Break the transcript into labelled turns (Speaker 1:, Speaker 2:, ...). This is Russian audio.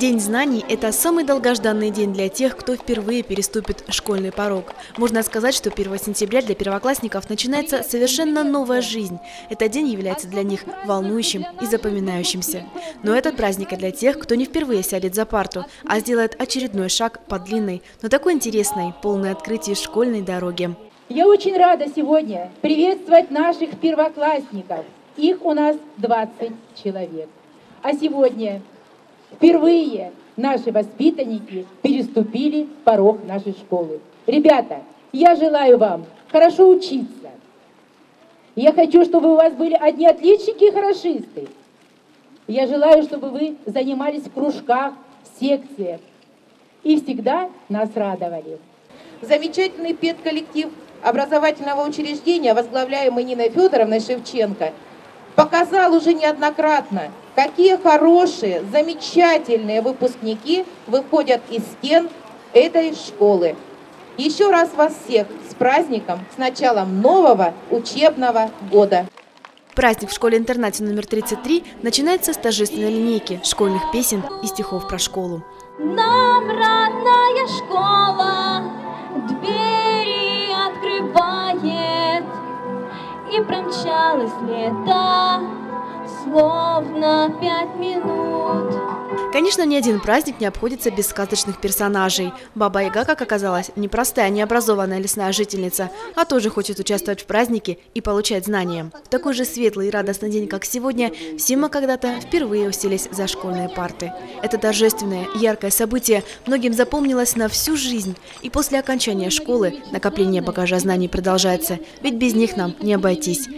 Speaker 1: День знаний – это самый долгожданный день для тех, кто впервые переступит школьный порог. Можно сказать, что 1 сентября для первоклассников начинается совершенно новая жизнь. Этот день является для них волнующим и запоминающимся. Но этот праздник и для тех, кто не впервые сядет за парту, а сделает очередной шаг по длинной, но такой интересной, полной открытий школьной дороги.
Speaker 2: Я очень рада сегодня приветствовать наших первоклассников. Их у нас 20 человек. А сегодня Впервые наши воспитанники переступили порог нашей школы. Ребята, я желаю вам хорошо учиться. Я хочу, чтобы у вас были одни отличники и хорошисты. Я желаю, чтобы вы занимались в кружках, в секциях и всегда нас радовали.
Speaker 3: Замечательный педколлектив образовательного учреждения, возглавляемый Ниной Федоровной Шевченко, показал уже неоднократно, какие хорошие, замечательные выпускники выходят из стен этой школы. Еще раз вас всех с праздником, с началом нового учебного года.
Speaker 1: Праздник в школе-интернате номер 33 начинается с торжественной линейки школьных песен и стихов про школу.
Speaker 4: Нам родная школа двери открывает, И промчалось лето словно пять минут.
Speaker 1: Конечно, ни один праздник не обходится без сказочных персонажей. Баба Яга, как оказалось, не простая, необразованная лесная жительница, а тоже хочет участвовать в празднике и получать знания. В такой же светлый и радостный день, как сегодня, все мы когда-то впервые уселись за школьные парты. Это торжественное, яркое событие многим запомнилось на всю жизнь. И после окончания школы накопление багажа знаний продолжается, ведь без них нам не обойтись.